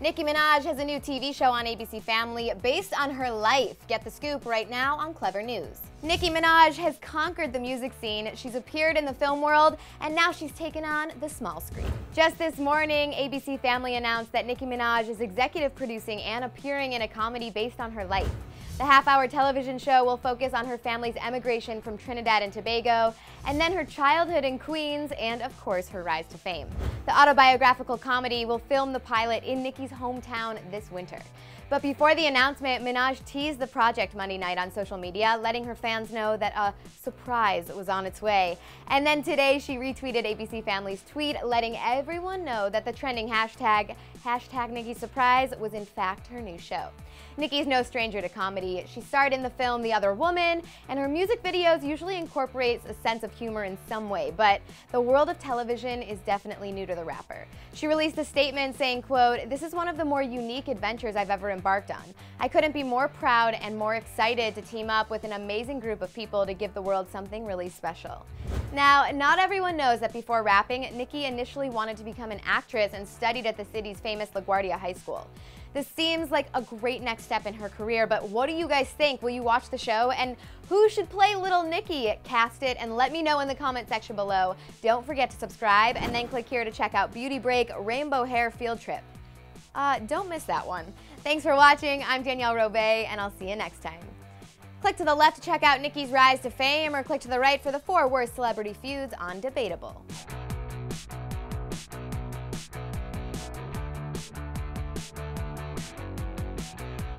Nicki Minaj has a new TV show on ABC Family based on her life. Get the scoop right now on Clevver News. Nicki Minaj has conquered the music scene, she's appeared in the film world, and now she's taken on the small screen. Just this morning, ABC Family announced that Nicki Minaj is executive producing and appearing in a comedy based on her life. The half-hour television show will focus on her family's emigration from Trinidad and Tobago, and then her childhood in Queens, and of course her rise to fame. The autobiographical comedy will film the pilot in Nicki's hometown this winter. But before the announcement, Minaj teased the project Monday night on social media, letting her fans know that a surprise was on its way. And then today, she retweeted ABC Family's tweet, letting everyone know that the trending hashtag, hashtag Nicki Surprise, was in fact her new show. Nicki's no stranger to comedy. She starred in the film The Other Woman, and her music videos usually incorporates a sense of humor in some way, but the world of television is definitely new to the rapper. She released a statement saying, quote, This is one of the more unique adventures I've ever embarked on. I couldn't be more proud and more excited to team up with an amazing group of people to give the world something really special. Now, not everyone knows that before rapping, Nicki initially wanted to become an actress and studied at the city's famous LaGuardia High School. This seems like a great next step in her career, but what do you guys think? Will you watch the show? And who should play Little Nicki? Cast it and let me know in the comment section below. Don't forget to subscribe and then click here to check out Beauty Break Rainbow Hair Field Trip. Uh, don't miss that one. Thanks for watching. I'm Danielle Robay, and I'll see you next time. Click to the left to check out Nicki's rise to fame, or click to the right for the four worst celebrity feuds on Debatable.